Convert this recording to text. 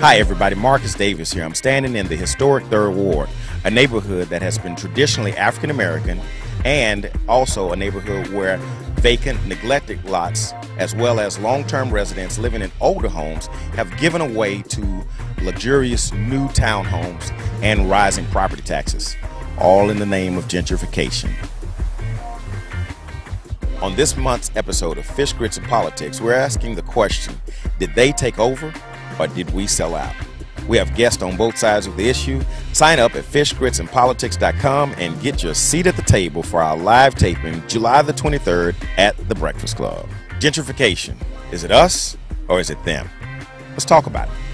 Hi, everybody. Marcus Davis here. I'm standing in the historic Third Ward, a neighborhood that has been traditionally African American and also a neighborhood where vacant, neglected lots, as well as long term residents living in older homes, have given away to luxurious new townhomes and rising property taxes, all in the name of gentrification. On this month's episode of Fish, Grits, and Politics, we're asking the question Did they take over or did we sell out? We have guests on both sides of the issue. Sign up at fishgritsandpolitics.com and get your seat at the table for our live taping July the 23rd at the Breakfast Klub. Gentrification is it us or is it them? Let's talk about it.